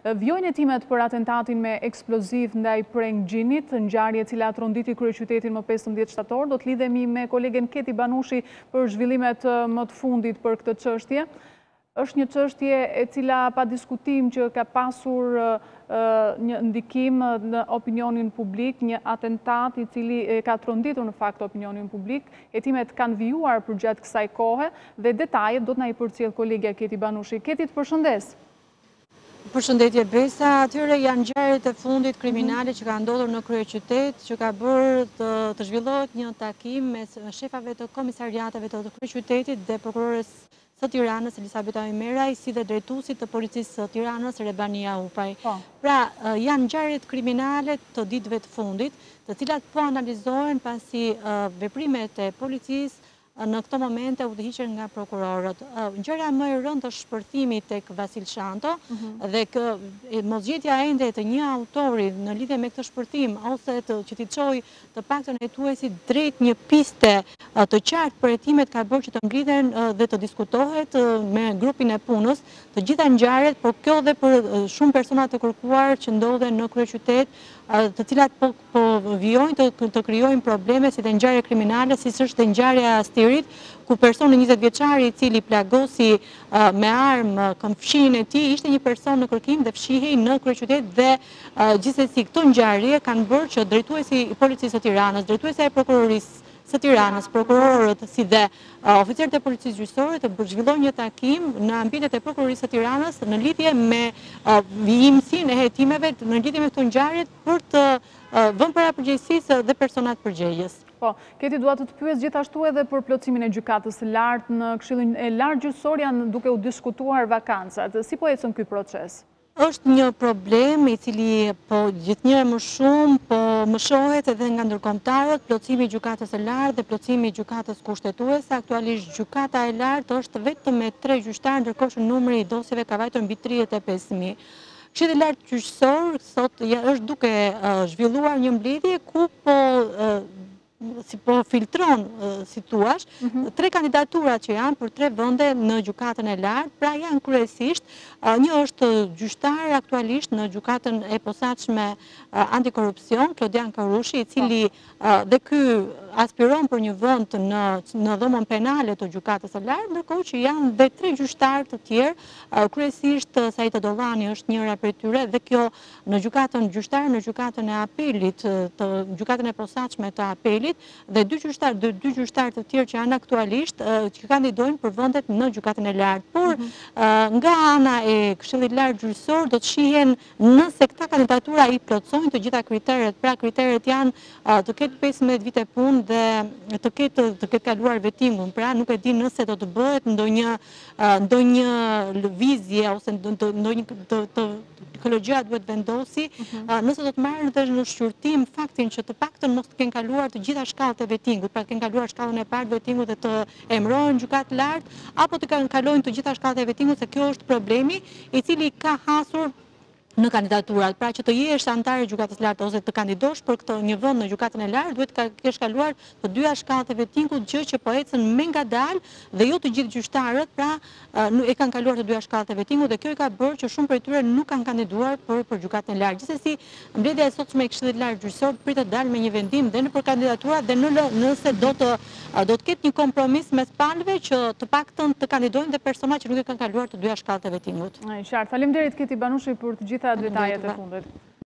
Vijojnë hetimet për atentatin me eksploziv ndaj Preng Gjinit, ngjarje e cila tronditi kryeqytetin më pesëmbëdhjetë shtator. Do të lidhemi me kolegen Keti Banushi për zhvillimet më të fundit për këtë çështje. Është një çështje e cila pa diskutim që ka pasur një ndikim në opinionin publik, një atentat i cili ka tronditur në fakt opinionin publik. Hetimet kanë vijuar përgjatë kësaj kohe dhe detajet do të na i përcjellë kolegja Keti Banushi. Keti të përshëndes. Përshëndetje Besa, atëherë janë ngjarjet e fundit kriminale mhm. që ka ndodhur në kryeqytet, që ka bërë të, të zhvillohet një takim mes shefave të komisariateve të kryeqytetit dhe prokurores së Tiranës, Elisabeta Imeraj, si dhe drejtuesit të policisë së Tiranës, Rebani Jaupaj. Po. Pra, janë ngjarjet kriminale të ditëve të fundit, të cilat po analizohen pasi veprimet e policisë në këto momente udhëhiqen nga prokurorët. Ngjarja më e rëndë është shpërthimi tek Vasil Shanto dhe mosgjetja ende e një autori në lidhje me këtë shpërthim ose që t'i çojë të paktën hetuesit drejt një piste të qartë për hetimet ka bërë që të mblidhen dhe të diskutohet me grupin e punës të gjitha ngjarjet, por kjo dhe për shumë persona të kërkuar që ndodhen në kryeqytet, të cilat po po vijojnë të të krijojnë probleme si dhe ngjarje kriminale siç është dhe ngjarja e Astirit, ku personi 20 vjeçari i cili plagosi me armë komshiun e tij ishte një person në kërkim dhe fshihej në kryeqytet dhe gjithsesi këto ngjarje kanë bërë që drejtuesi i policisë së Tiranës, drejtuesja e prokurorisë së Tiranës, prokurorët si dhe oficerët e policisë gjyqësore të zhvillojnë një takim në ambientet e prokurorisë së Tiranës në lidhje me vijimësinë e hetimeve në lidhje me këto ngjarje për të vënë para përgjegjësisë dhe personat përgjegjës. Po, Keti dua të të pyes gjithashtu edhe për plotësimin e Gjykatës së Lartë në Këshillin e Lartë Gjyqësor janë duke u diskutuar vakancat. Si po ecën ky proces? Është një problem i cili po gjithnjë e më shumë po mëshohet edhe nga ndërkombëtarët, plotësimi i Gjykatës së Lartë dhe plotësimi i Gjykatës Kushtetuese. Aktualisht Gjykata e Lartë është vetëm me 3 gjyqtarë, ndërkohë që numri i dosjeve ka vajtur mbi 35000. Këshilli i Lartë Gjyqësor sot është duke zhvilluar një mbledhje ku po si po filtron, si të thuash, mhm. tre kandidaturat që janë për tre vende në gjykatën e lartë, pra janë kryesisht, një është gjyqtar aktualisht në gjykatën e posaçme antikorrupsion, Klodian Kurushi, i cili dhe ky aspiron për një vend në në dhomën penale të Gjykatës së Lartë, ndërkohë që janë dhe tre gjyqtarë të tjerë, kryesisht Saida Dollani është njëra prej tyre dhe kjo në gjykatën gjyqtarë në gjykatën e apelit, të gjykatën e posaçme të apelit dhe dy gjyqtarë të tjerë që janë aktualisht që kandidojnë për vendet në gjykatën e lartë. Por mm -hmm. nga ana e Këshillit Lartë Gjyqësor do të shihen Nëse këta kandidatura i plotësojnë të gjitha kriteret, pra kriteret janë të ketë 15 vite punë dhe të ketë të ketë kaluar vetingun, pra nuk e di nëse do të bëhet ndonjë ndonjë lëvizje ose ndonjë të të KLGJ-ja duhet të vendosë, mhm. nëse do të marrën dhe në shqyrtim faktin që të paktën mos të kenë kaluar të gjitha shkallët e vetingut, pra të kenë kaluar shkallën e parë vetingut dhe të emërohen në gjykatë të lartë apo të kalojnë të gjitha shkallët e vetingut se kjo është problemi i cili ka hasur në kandidaturat. Pra që të jesh anëtar i gjykatës së lartë ose të kandidosh për këtë një vend në gjykatën e lartë duhet të kesh kaluar të dyja shkallët e vetingut, gjë që po ecën më ngadalë dhe jo të gjithë gjyqtarët, pra nuk e kanë kaluar të dyja shkallët e vetingut dhe kjo i ka bërë që shumë prej tyre nuk kanë kandiduar për për Gjykatën e Lartë. Gjithsesi, mbledhja e sotshme e Këshillit të Lartë Gjyqësor pritet të dalë me një vendim dhe në për kandidaturat dhe në nëse do të do të ketë një kompromis mes palëve që të paktën të kandidojnë dhe persona që nuk e kanë kaluar të dyja shkallët e vetingut. E qartë. Faleminderit Keti Banushi për të gjitha detajet e fundit.